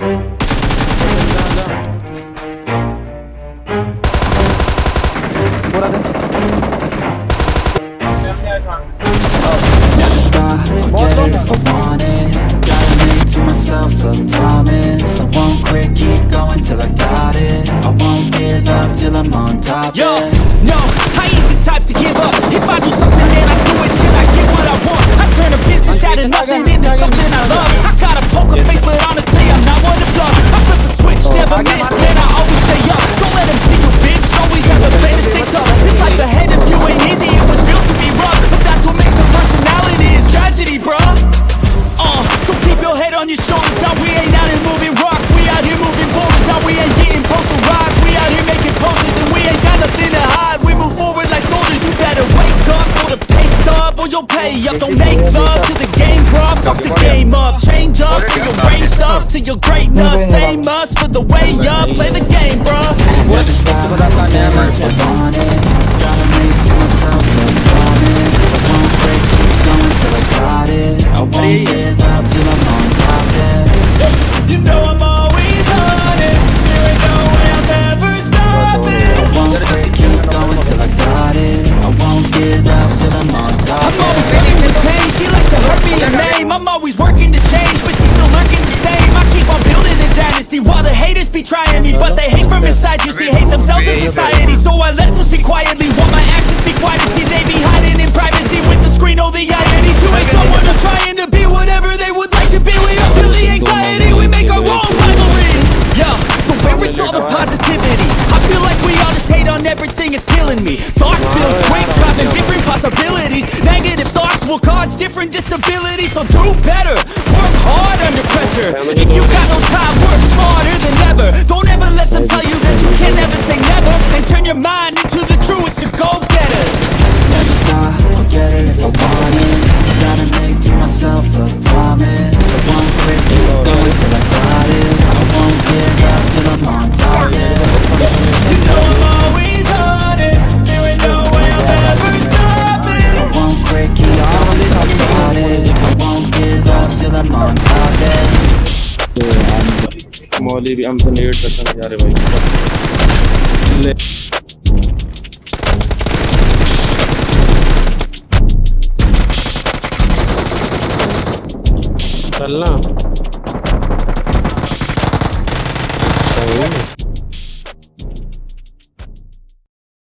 Never stop, I'll get it if I want it Gotta make to myself a promise I won't quit, keep going till I got it I won't give up till I'm on top Yo, no, I ain't the type to give up. If I do something then I do it till I get what I want. I turn a business out of nothing stub or you'll pay up. Don't make love to the game, bruh. Fuck the game up. Change up from your brain stuff to your greatness. Same us for the way up. Play the game, bruh. Never stop, I'll get never if I want it Gotta make to myself a promise I won't quit, keep going till I got it I won't be trying me, but they hate from inside. You see, hate themselves in society. So I let them speak quietly while my actions speak quiet. See, they be hiding in privacy with the screen. Oh, the irony to hate someone who's trying to be whatever they would like to be. We all feel the anxiety. We make our own rivalries. Yeah, so where is all the positivity? I feel like we all just hate on everything. It's killing me. Thoughts feel quick, causing different possibilities. Negative thoughts will cause different disabilities. So do better. Work hard under pressure. मौली भी हम तो late करना जा रहे भाई। चलना।